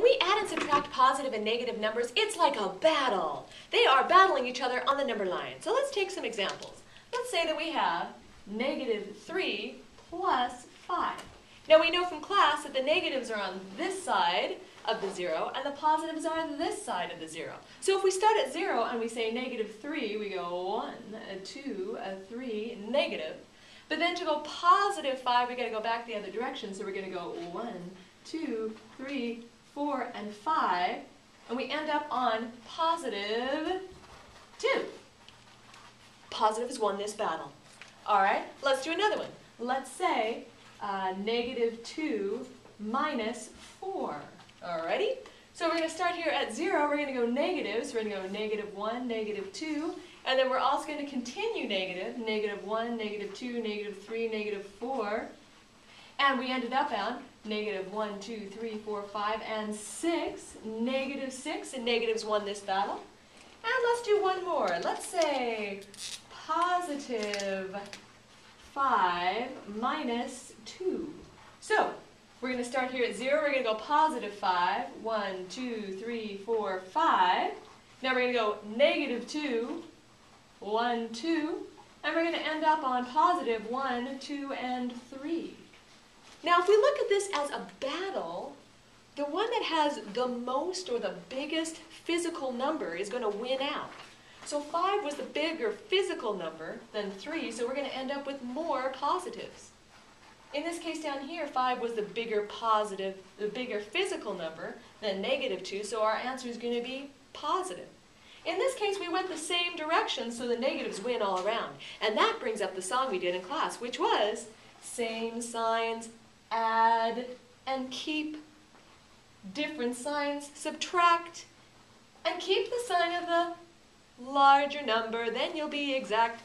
When we add and subtract positive and negative numbers, it's like a battle. They are battling each other on the number line. So let's take some examples. Let's say that we have negative 3 plus 5. Now we know from class that the negatives are on this side of the 0 and the positives are on this side of the 0. So if we start at 0 and we say negative 3, we go 1, a 2, a 3, negative. But then to go positive 5, we got to go back the other direction. So we're going to go 1, 2, 3, 4, and 5. And we end up on positive 2. Positive has won this battle. All right, let's do another one. Let's say uh, negative 2 minus 4. All righty? So we're going to start here at 0. We're going to go negative. So we're going to go negative 1, negative 2. And then we're also going to continue negative. Negative 1, negative 2, negative 3, negative 4. And we ended up on negative 1, 2, 3, 4, 5, and 6. Negative 6. And negatives won this battle. And let's do one more. Let's say positive 5 minus 2. So, we're going to start here at 0. We're going to go positive 5. 1, 2, 3, 4, 5. Now we're going to go negative 2. 1, 2. And we're going to end up on positive 1, 2, and 3. If we look at this as a battle, the one that has the most or the biggest physical number is going to win out. So 5 was the bigger physical number than 3, so we're going to end up with more positives. In this case down here, 5 was the bigger positive, the bigger physical number than negative 2, so our answer is going to be positive. In this case, we went the same direction, so the negatives win all around. And that brings up the song we did in class, which was same signs, add, and keep. Different signs, subtract, and keep the sign of the larger number, then you'll be exact